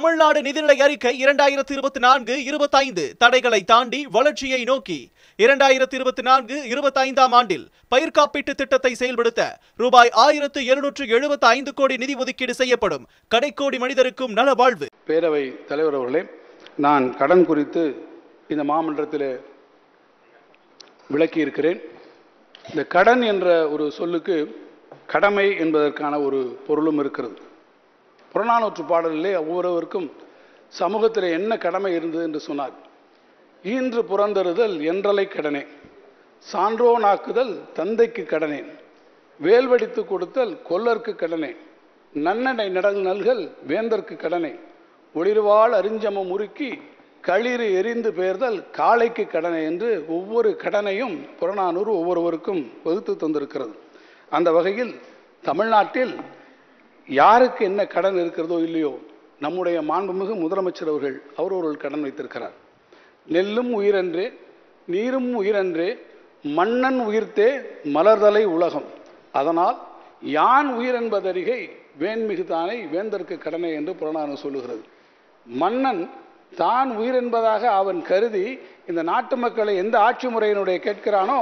தமிழ்நாடு நிதிநிலை அறிக்கை இரண்டாயிரத்தி இருபத்தி நான்கு இருபத்தைந்து. தடைகளை தாண்டி வளர்ச்சியை நோக்கி. இரண்டாயிரத்தி இருபத்தி நான்கு இருபத்தைந்தாம் ஆண்டில் பயிர் காப்பீட்டு திட்டத்தை செயல்படுத்த ரூபாய் ஆயிரத்து எழுநூற்று எழுபத்தி ஐந்து கோடி நிதி ஒதுக்கீடு செய்யப்படும். கடைக்கோடி மனிதருக்கும் நலவாழ்வு. பேரவை தலைவர் அவர்களே நான் கடன் குறித்து இந்த மாமன்றத்தில் விளக்கியிருக்கிறேன் இந்த கடன் என்ற ஒரு சொல்லுக்கு கடமை என்பதற்கான ஒரு பொருளும் இருக்கிறது. புறநானூற்று பாடலிலே ஒவ்வொருவருக்கும் சமூகத்தில் என்ன கடமை இருந்தது என்று சொன்னார். ஈன்று புறந்தருதல் என்றலை கடனே சான்றோனாக்குதல் தந்தைக்கு கடனே வேல்வடித்து கொடுத்தல் கொல்லர்க்கு கடனே நன்னடை நடல் நல்கள் வேந்தர்க்கு கடனே ஒளிர்வாள் அறிஞ்சமம் உருக்கி களிறு எரிந்து பெயர்தல் காளைக்கு கடனை என்று ஒவ்வொரு கடனையும் புறநானூறு ஒவ்வொருவருக்கும் வகுத்து தந்திருக்கிறது. அந்த வகையில் தமிழ்நாட்டில் யாருக்கு என்ன கடன் இருக்கிறதோ இல்லையோ நம்முடைய மாண்புமிகு முதலமைச்சர் அவர்கள் அவர் ஒரு கடன் வைத்திருக்கிறார். நெல்லும் உயிரன்று நீரும் உயிரன்று மன்னன் உயிர்த்தே மலர்தலை உலகம். அதனால் யான் உயிர் என்பதறிகை வேண்மிகு தானை வேந்தற்கு கடனை என்று புறநானூறு சொல்லுகிறது. மன்னன் தான் உயிர் என்பதாக அவன் கருதி இந்த நாட்டு மக்களை எந்த ஆட்சி முறையினுடைய கேட்கிறானோ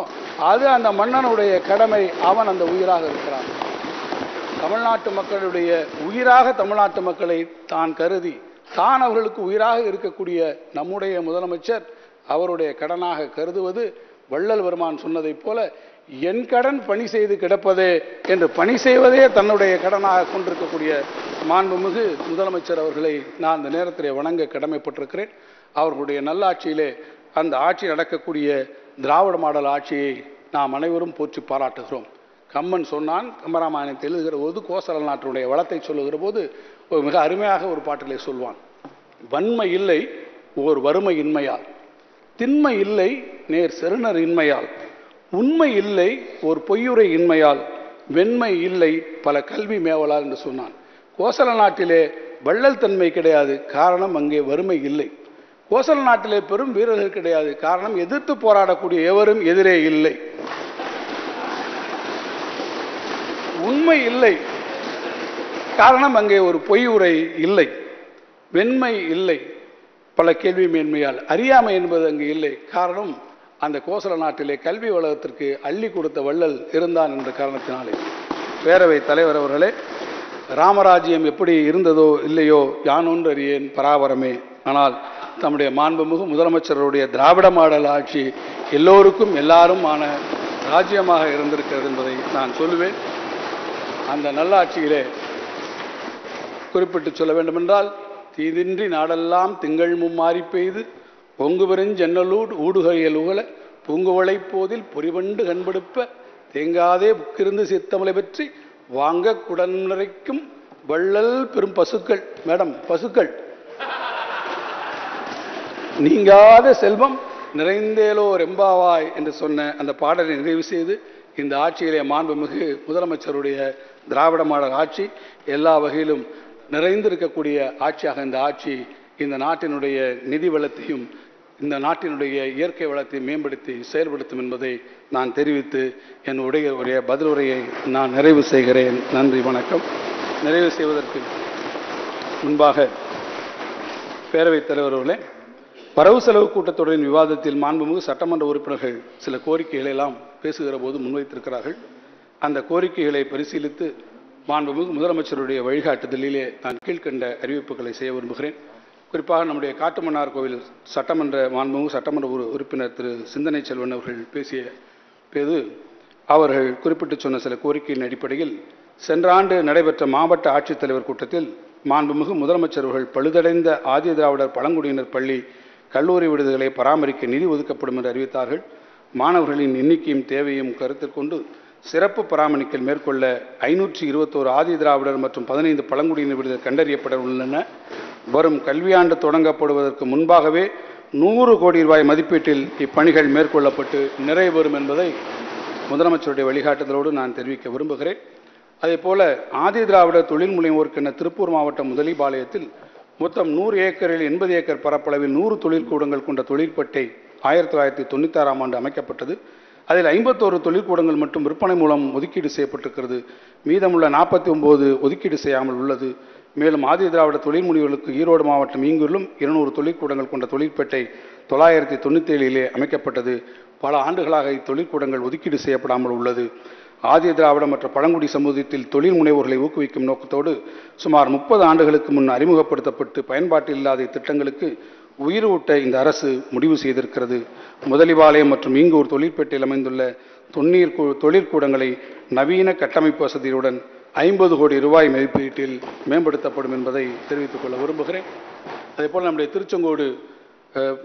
அது அந்த மன்னனுடைய கடமை அவன் அந்த உயிராக இருக்கிறான். தமிழ்நாட்டு மக்களுடைய உயிராக தமிழ்நாட்டு மக்களை தான் கருதி தான் அவர்களுக்கு உயிராக இருக்கக்கூடிய நம்முடைய முதலமைச்சர் அவருடைய கடனாக கருதுவது வள்ளல் பெருமான் சொன்னதைப் போல என் கடன் பணி செய்து கிடப்பதே என்று பணி செய்வதே தன்னுடைய கடனாக கொண்டிருக்கக்கூடிய மாண்புமிகு முதலமைச்சர் அவர்களை நான் இந்த நேரத்திலே வணங்க கடமைப்பட்டிருக்கிறேன். அவர்களுடைய நல்லாட்சியிலே அந்த ஆட்சி நடக்கக்கூடிய திராவிட மாடல் ஆட்சியை நாம் அனைவரும் போற்றி பாராட்டுகிறோம். கம்மன் சொன்னான் கம்பராமாயணத்தை எழுதுகிற போது கோசல நாட்டினுடைய வளத்தை சொல்லுகிற போது ஒரு மிக அருமையாக ஒரு பாட்டிலே சொல்வான். வன்மை இல்லை ஓர் வறுமை இன்மையால். திண்மை இல்லை நேர் செருணர் இன்மையால். உண்மை இல்லை ஒரு பொய்யுரை இன்மையால். வெண்மை இல்லை பல கல்வி மேவலால் என்று சொன்னான். கோசல நாட்டிலே வள்ளல் தன்மை கிடையாது காரணம் அங்கே வறுமை இல்லை. கோசல நாட்டிலே பெரும் வீரர்கள் கிடையாது காரணம் எதிர்த்து போராடக்கூடிய எவரும் எதிரே இல்லை. உண்மை இல்லை. காரணம் அங்கே ஒரு பொய் உரை இல்லை. வெண்மை இல்லை. பல கேள்வி மேன்மையால். அறியாமை என்பது அங்கு இல்லை. காரணம் அந்த கோசல நாட்டிலே கல்வி வளத்திற்கு அள்ளி கொடுத்த வள்ளல் இருந்தான் என்ற காரணத்தினாலே. பேரவை தலைவர் அவர்களே ராமராஜ்யம் எப்படி இருந்ததோ இல்லையோ யானொன்று அறியேன் பராபரமே. ஆனால் தம்முடைய மாண்புமிகு முதலமைச்சருடைய திராவிட மாடல் ஆட்சி எல்லோருக்கும் எல்லாரும் ஆன ராஜ்யமாக இருந்திருக்கிறது என்பதை நான் சொல்லுவேன். அந்த நல்லாட்சியிலே குறிப்பிட்டு சொல்ல வேண்டுமென்றால் தீதின்றி நாடெல்லாம் திங்கள் மும்மாறி பெய்து பொங்கு பெருஞ்சென்னலூட் ஊடுகையல் உகல பூங்குவளை போதில் பொறிவண்டு கண்படுப்ப தேங்காதே புக்கிருந்து சித்தமலை பற்றி வாங்க குடன் நிறைக்கும் வள்ளல் பெரும் பசுக்கள். மேடம் பசுக்கள். நீங்காத செல்வம் நிறைந்தேலோ ரெம்பாவாய் என்று சொன்ன அந்த பாடலை நிறைவு செய்து இந்த ஆட்சியிலே மாண்புமிகு முதலமைச்சருடைய திராவிட மாடல் ஆட்சி எல்லா வகையிலும் நிறைந்திருக்கக்கூடிய ஆட்சியாக இந்த ஆட்சி இந்த நாட்டினுடைய நிதி வளத்தையும் இந்த நாட்டினுடைய இயற்கை வளத்தை மேம்படுத்தி செயல்படுத்தும் என்பதை நான் தெரிவித்து என்னுடைய உடைய பதிலுரையை நான் நிறைவு செய்கிறேன். நன்றி வணக்கம். நிறைவு செய்வதற்கு முன்பாக பேரவைத் தலைவர்களே வரவு செலவு கூட்டத்தொடரின் விவாதத்தில் மாண்புமிகு சட்டமன்ற உறுப்பினர்கள் சில கோரிக்கைகளை எல்லாம் பேசுகிற போது முன்வைத்திருக்கிறார்கள். அந்த கோரிக்கைகளை பரிசீலித்து மாண்புமிகு முதலமைச்சருடைய வழிகாட்டுதலிலே நான் கீழ்கண்ட அறிவிப்புகளை செய்ய விரும்புகிறேன். குறிப்பாக நம்முடைய காட்டுமன்னார் கோவில் சட்டமன்ற மாண்புமிகு சட்டமன்ற உறுப்பினர் திரு சிந்தனை செல்வன் அவர்கள் பேசிய போது அவர்கள் குறிப்பிட்டு சொன்ன சில கோரிக்கையின் அடிப்படையில் சென்ற ஆண்டு நடைபெற்ற மாவட்ட ஆட்சித்தலைவர் கூட்டத்தில் மாண்புமிகு முதலமைச்சர் அவர்கள் பழுதடைந்த ஆதி திராவிடர் பழங்குடியினர் பள்ளி கல்லூரி விடுதிகளை பராமரிக்க நிதி ஒதுக்கப்படும் என்று அறிவித்தார்கள். மாணவர்களின் எண்ணிக்கையும் தேவையும் கருத்தில் கொண்டு சிறப்பு பராமரிக்கல் மேற்கொள்ள ஐநூற்றி இருபத்தோரு ஆதி திராவிடர் மற்றும் பதினைந்து பழங்குடியினர் விடுதல் கண்டறியப்பட உள்ளன. வரும் கல்வியாண்டு தொடங்கப்படுவதற்கு முன்பாகவே நூறு கோடி ரூபாய் மதிப்பீட்டில் இப்பணிகள் மேற்கொள்ளப்பட்டு நிறைவேறும் என்பதை முதலமைச்சருடைய வழிகாட்டுதலோடு நான் தெரிவிக்க விரும்புகிறேன். அதேபோல ஆதி திராவிடர் தொழில் முனைவோருக்கென திருப்பூர் மாவட்டம் முதலிபாளையத்தில் மொத்தம் நூறு ஏக்கரில் எண்பது ஏக்கர் பரப்பளவில் நூறு தொழிற்கூடங்கள் கொண்ட தொழிற்பட்டை ஆயிரத்தி தொள்ளாயிரத்தி தொண்ணூத்தாறாம் ஆண்டு அமைக்கப்பட்டது. அதில் ஐம்பத்தோரு தொழிற்கூடங்கள் மட்டும் விற்பனை மூலம் ஒதுக்கீடு செய்யப்பட்டிருக்கிறது. மீதமுள்ள நாற்பத்தி ஒம்பது ஒதுக்கீடு செய்யாமல் உள்ளது. மேலும் ஆதி திராவிட தொழில் முனிவர்களுக்கு ஈரோடு மாவட்டம் ஈங்கூரிலும் இருநூறு தொழிற்கூடங்கள் கொண்ட தொழிற்பேட்டை தொள்ளாயிரத்தி தொண்ணூற்றி ஏழிலே அமைக்கப்பட்டது. பல ஆண்டுகளாக இத்தொழிற்கூடங்கள் ஒதுக்கீடு செய்யப்படாமல் உள்ளது. ஆதி திராவிட மற்றும் பழங்குடி சமூகத்தில் தொழில் முனைவோர்களை ஊக்குவிக்கும் நோக்கத்தோடு சுமார் முப்பது ஆண்டுகளுக்கு முன் அறிமுகப்படுத்தப்பட்டு பயன்பாட்டில் இல்லாத இத்திட்டங்களுக்கு உயிரூட்ட இந்த அரசு முடிவு செய்திருக்கிறது. முதலிபாளையம் மற்றும் ஈங்கூர் தொழிற்பேட்டையில் அமைந்துள்ள தொன்னீர் கூ- தொழிற்கூடங்களை நவீன கட்டமைப்பு வசதியுடன் ஐம்பது கோடி ரூபாய் மதிப்பீட்டில் மேம்படுத்தப்படும் என்பதை தெரிவித்துக் கொள்ள விரும்புகிறேன். அதேபோல் நம்முடைய திருச்செங்கோடு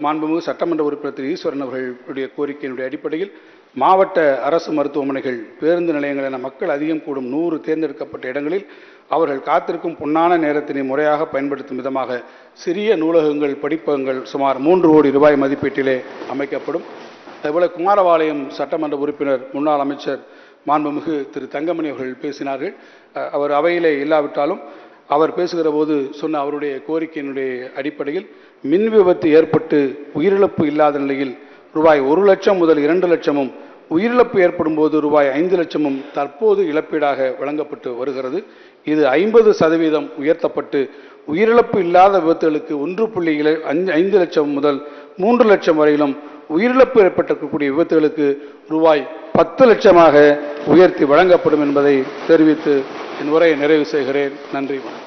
மாண்புமிகு சட்டமன்ற உறுப்பினர் திரு ஈஸ்வரன் அவர்களுடைய கோரிக்கையினுடைய அடிப்படையில் மாவட்ட அரசு மருத்துவமனைகள் பேருந்து நிலையங்கள் என மக்கள் அதிகம் கூடும் நூறு தேர்ந்தெடுக்கப்பட்ட இடங்களில் அவர்கள் காத்திருக்கும் பொன்னான நேரத்தினை முறையாக பயன்படுத்தும் விதமாக சிறிய நூலகங்கள் படிப்பகங்கள் சுமார் மூன்று கோடி ரூபாய் மதிப்பீட்டிலே அமைக்கப்படும். அதுபோல குமாரபாளையம் சட்டமன்ற உறுப்பினர் முன்னாள் அமைச்சர் மாண்புமிகு திரு தங்கமணி அவர்கள் பேசினார்கள். அவர் அவையிலே இல்லாவிட்டாலும் அவர் பேசுகிற போது சொன்ன அவருடைய கோரிக்கையினுடைய அடிப்படையில் மின் விபத்து ஏற்பட்டு உயிரிழப்பு இல்லாத நிலையில் ரூபாய் ஒரு லட்சம் முதல் இரண்டு லட்சமும் உயிரிழப்பு ஏற்படும் போது ரூபாய் ஐந்து லட்சமும் தற்போது இழப்பீடாக வழங்கப்பட்டு வருகிறது. இது ஐம்பது சதவீதம் உயர்த்தப்பட்டு உயிரிழப்பு இல்லாத விபத்துகளுக்கு ஒன்று புள்ளி இல- அஞ்சு ஐந்து லட்சம் முதல் மூன்று லட்சம் வரையிலும் உயிரிழப்பு ஏற்பட்டிருக்கக்கூடிய விபத்துகளுக்கு ரூபாய் பத்து லட்சமாக உயர்த்தி வழங்கப்படும் என்பதை தெரிவித்து என் உரையை நிறைவு செய்கிறேன். நன்றி வணக்கம்.